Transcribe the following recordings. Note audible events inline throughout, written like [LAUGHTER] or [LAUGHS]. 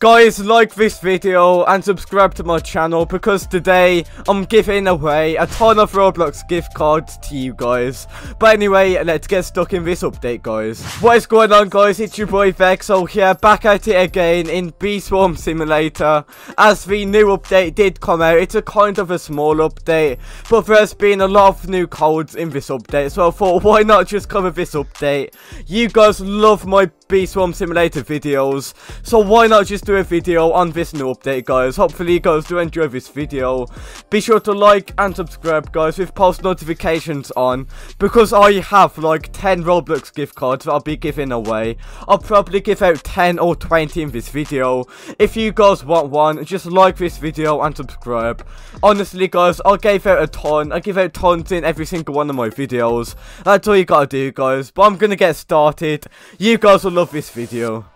Guys, like this video and subscribe to my channel because today I'm giving away a ton of Roblox gift cards to you guys. But anyway, let's get stuck in this update, guys. What is going on, guys? It's your boy Vexo here, back at it again in Bee Swarm Simulator. As the new update did come out, it's a kind of a small update, but there's been a lot of new codes in this update, so I thought, why not just cover this update? You guys love my Bee Swarm Simulator videos, so why not just do a video on this new update, guys? Hopefully you guys do enjoy this video. Be sure to like and subscribe, guys, with post notifications on, because I have like 10 Roblox gift cards that I'll be giving away. I'll probably give out 10 or 20 in this video. If you guys want one, just like this video and subscribe. Honestly, guys, I gave out a ton. I give out tons in every single one of my videos. That's all you gotta do, guys. But I'm gonna get started. You guys will love this video.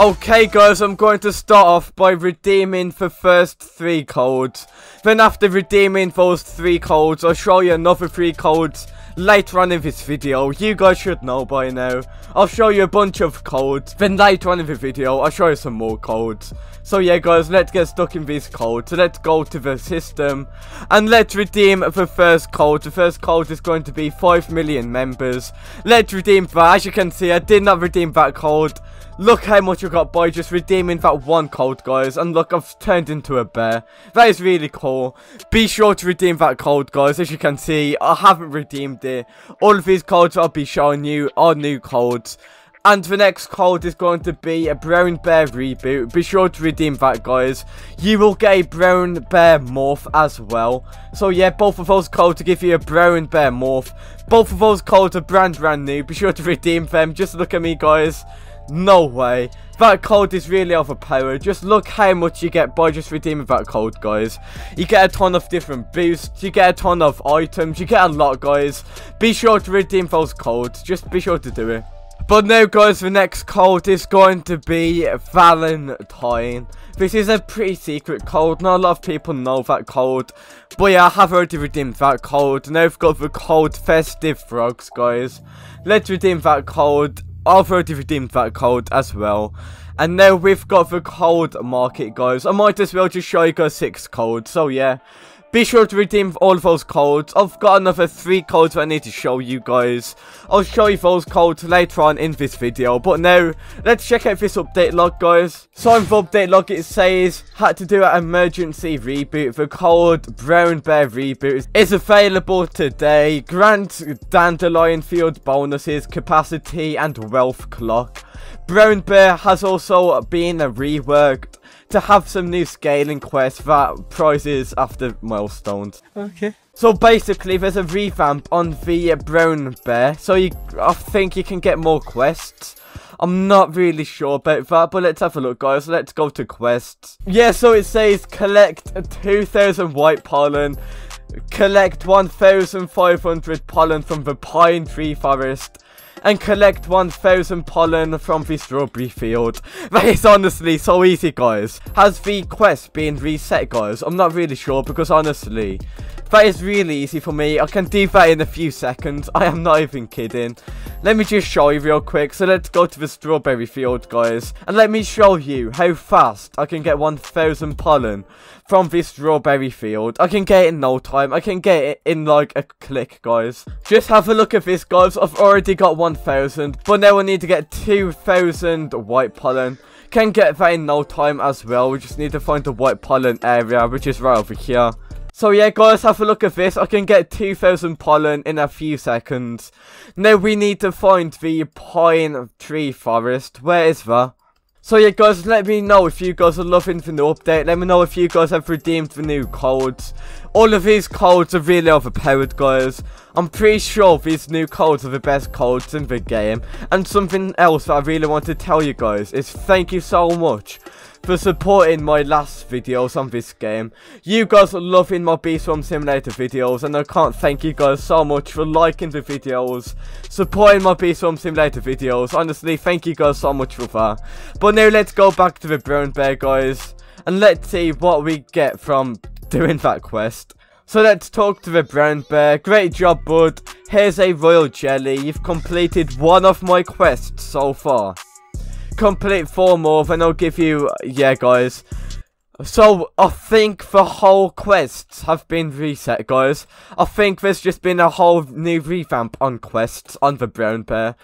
Okay guys, I'm going to start off by redeeming the first three codes. Then after redeeming those three codes, I'll show you another three codes later on in this video. You guys should know by now. I'll show you a bunch of codes. Then later on in the video, I'll show you some more codes. So yeah guys, let's get stuck in these codes. So let's go to the system. And let's redeem the first code. The first code is going to be 5 million members. Let's redeem that. As you can see, I did not redeem that code. Look how much I got by just redeeming that one code, guys. And look, I've turned into a bear. That is really cool. Be sure to redeem that code, guys. As you can see, I haven't redeemed it. All of these codes I'll be showing you are new codes. And the next code is going to be a Brown Bear reboot. Be sure to redeem that, guys. You will get a Brown Bear morph as well. So yeah, both of those codes to give you a Brown Bear morph. Both of those codes are brand brand new. Be sure to redeem them. Just look at me, guys. No way. That code is really overpowered. Just look how much you get by just redeeming that code, guys. You get a ton of different boosts. You get a ton of items. You get a lot, guys. Be sure to redeem those codes. Just be sure to do it. But now, guys, the next code is going to be Valentine. This is a pretty secret code. Not a lot of people know that code. But yeah, I have already redeemed that code. Now I've got the code Festive Frogs, guys. Let's redeem that code. Already redeemed that code as well. And now we've got the code market, guys. I might as well just show you guys six codes. So yeah, be sure to redeem all of those codes. I've got another three codes I need to show you guys. I'll show you those codes later on in this video. But now, let's check out this update log, guys. So in the update log, it says, had to do an emergency reboot. The code Brown Bear Reboot is available today. Grant Dandelion Field bonuses, capacity, and wealth clock. Brown Bear has also been a reworked to have some new scaling quests that prizes after milestones. Okay. So basically, there's a revamp on the uh, Brown Bear, so you, I think you can get more quests. I'm not really sure about that, but let's have a look, guys. Let's go to quests. Yeah, so it says collect 2,000 white pollen, collect 1,500 pollen from the pine tree forest, and collect 1000 pollen from the strawberry field. That is honestly so easy, guys. Has the quest been reset, guys? I'm not really sure because honestly, that is really easy for me. I can do that in a few seconds. I am not even kidding. Let me just show you real quick. So let's go to the strawberry field, guys. And let me show you how fast I can get 1000 pollen from this strawberry field. I can get it in no time. I can get it in like a click, guys. Just have a look at this, guys. I've already got 1000. But now I need to get 2000 white pollen. Can get that in no time as well. We just need to find the white pollen area, which is right over here. So yeah guys, have a look at this. I can get 2000 pollen in a few seconds. Now we need to find the pine tree forest. Where is that? So yeah guys, let me know if you guys are loving the new update. Let me know if you guys have redeemed the new codes. All of these codes are really overpowered guys. I'm pretty sure these new codes are the best codes in the game. And something else that I really want to tell you guys is thank you so much for supporting my last videos on this game. You guys are loving my Bee Swarm Simulator videos and I can't thank you guys so much for liking the videos, supporting my Bee Swarm Simulator videos. Honestly, thank you guys so much for that. But now let's go back to the Brown Bear guys and let's see what we get from doing that quest. So let's talk to the brown bear. Great job, bud. Here's a royal jelly. You've completed one of my quests so far. Complete four more, then I'll give you... Yeah, guys. So, I think the whole quests have been reset, guys. I think there's just been a whole new revamp on quests on the brown bear.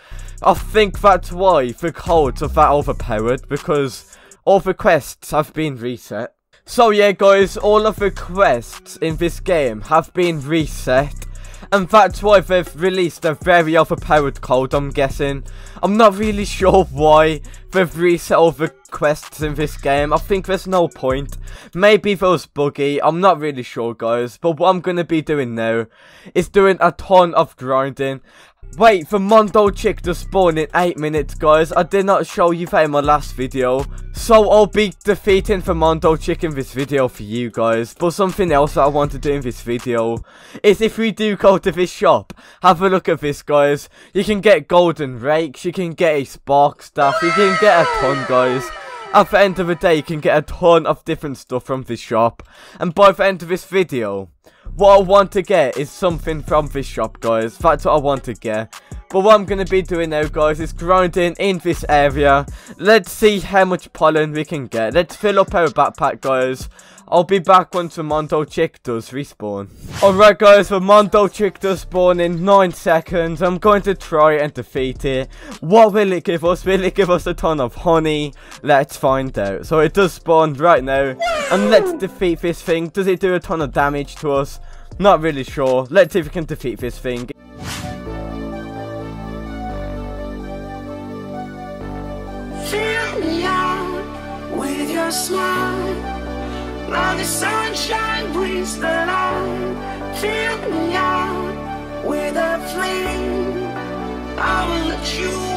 I think that's why the codes are that overpowered, because all the quests have been reset. So yeah, guys, all of the quests in this game have been reset. And that's why they've released a very overpowered code, I'm guessing. I'm not really sure why they've reset all the quests in this game. I think there's no point. Maybe those buggy. I'm not really sure, guys. But what I'm going to be doing now is doing a ton of grinding. Wait for Mondo Chick to spawn in 8 minutes guys. I did not show you that in my last video. So I'll be defeating the Mondo Chick in this video for you guys. But something else that I want to do in this video is if we do go to this shop, have a look at this guys. You can get golden rakes, you can get a spark staff, you can get a ton guys. At the end of the day, you can get a ton of different stuff from this shop. And by the end of this video, what I want to get is something from this shop, guys. That's what I want to get. But what I'm going to be doing now, guys, is grinding in this area. Let's see how much pollen we can get. Let's fill up our backpack, guys. I'll be back once the Mondo Chick does respawn. Alright guys, the Mondo Chick does spawn in 9 seconds. I'm going to try and defeat it. What will it give us? Will it give us a ton of honey? Let's find out. So it does spawn right now. And let's defeat this thing. Does it do a ton of damage to us? Not really sure. Let's see if we can defeat this thing. Fill me with your smile. Now the sunshine brings the light. Fill me with a flame. I will let you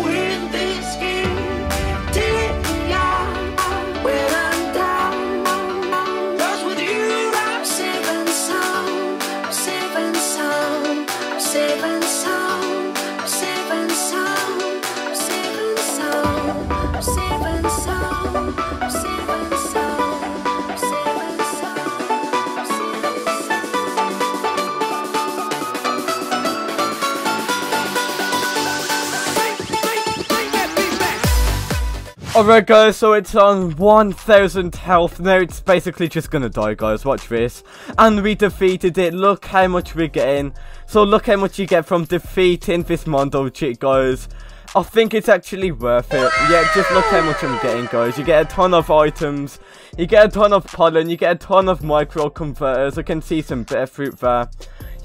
Alright guys, so it's on 1000 health. Now it's basically just gonna die guys, watch this. And we defeated it, look how much we're getting. So look how much you get from defeating this Mondo chick guys. I think it's actually worth it. Yeah, just look how much I'm getting guys. You get a ton of items, you get a ton of pollen, you get a ton of micro converters. I can see some bitter fruit there.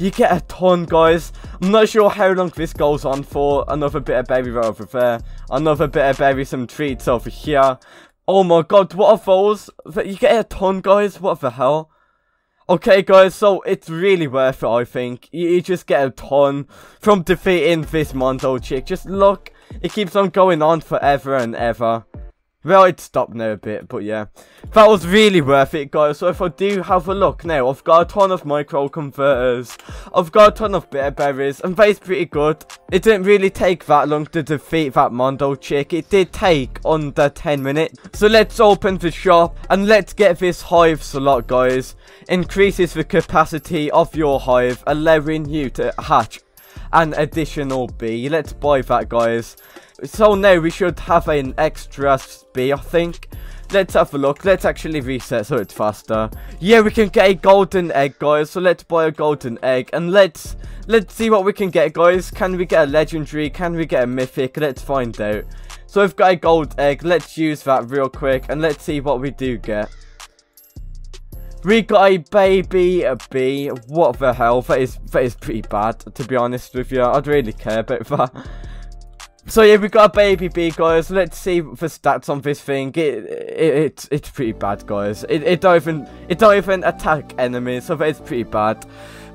You get a ton, guys. I'm not sure how long this goes on for. Another bitterberry right over there. Another bitterberry, some treats over here. Oh my god, what are those? You get a ton, guys. What the hell? Okay, guys, so it's really worth it, I think. You, you just get a ton from defeating this Mondo chick. Just look, it keeps on going on forever and ever. Well, it stopped now a bit, but yeah. That was really worth it, guys. So if I do have a look now, I've got a ton of micro converters. I've got a ton of bitter berries, and that's pretty good. It didn't really take that long to defeat that Mondo chick. It did take under 10 minutes. So let's open the shop, and let's get this hive slot, guys. Increases the capacity of your hive, allowing you to hatch an additional bee. Let's buy that, guys. So now we should have an extra bee, I think. Let's have a look. Let's actually reset so it's faster. Yeah, we can get a golden egg, guys. So let's buy a golden egg. And let's let's see what we can get, guys. Can we get a legendary? Can we get a mythic? Let's find out. So we've got a gold egg. Let's use that real quick. And let's see what we do get. We got a baby bee. What the hell? That is that is pretty bad, to be honest with you. I'd really care about [LAUGHS] that. So yeah, we got a baby bee, guys. Let's see the stats on this thing. It, it it's it's pretty bad, guys. It it don't even it don't even attack enemies, so that is pretty bad.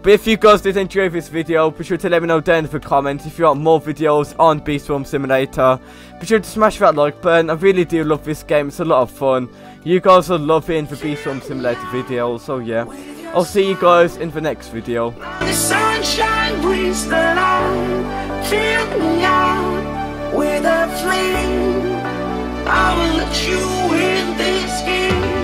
But if you guys did enjoy this video, be sure to let me know down in the comments if you want more videos on Bee Swarm Simulator. Be sure to smash that like button. I really do love this game. It's a lot of fun. You guys are loving the Bee Swarm Simulator video, so yeah. I'll see you guys in the next video. The sunshine brings the light, fill me out with a flame. I will let you in this game.